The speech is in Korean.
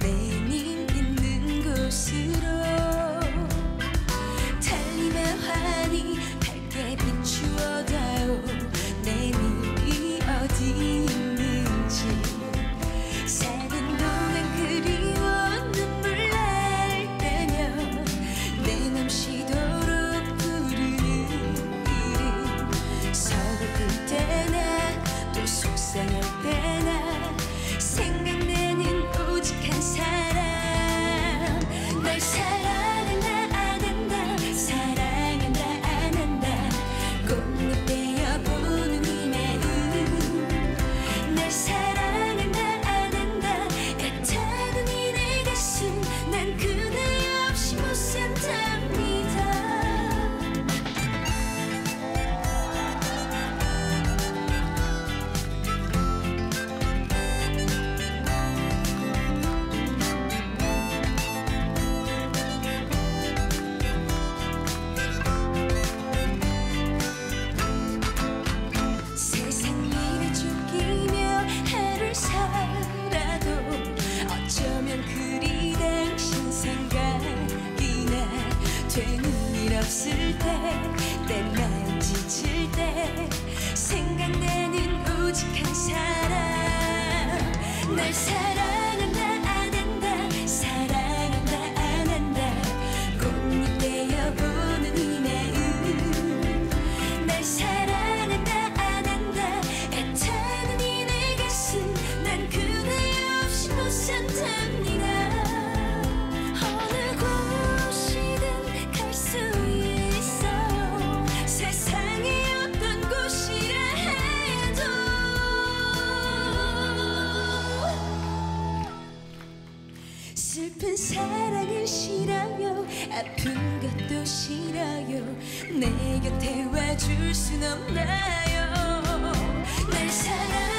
내님 있는 곳으로. 달리며 환히 밝게 비추어다오 내님이 어디 있는지. 사는 동안 그리워 눈물 날 때면 내 맘 시도록 부르는 이름. 서글플 때나 또 속상할 때나 되는 슬픈 사랑은 싫어요. 아픈 것도 싫어요. 내 곁에 와줄 순 없나요? 날 사랑